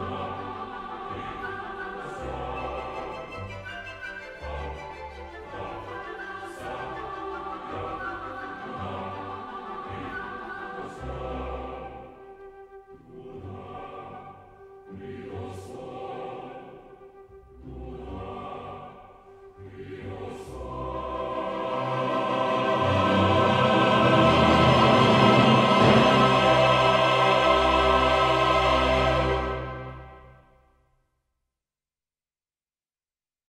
Lord.